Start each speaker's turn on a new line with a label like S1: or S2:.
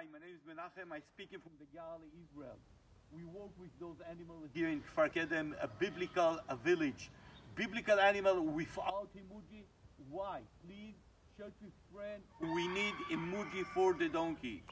S1: Hi, my name is Menachem. I'm speaking from the Galilee, Israel. We work with those animals here in Kfar Kedem, a biblical a village. Biblical animal without emoji. Why? Please, church with friend. We need emoji for the donkey.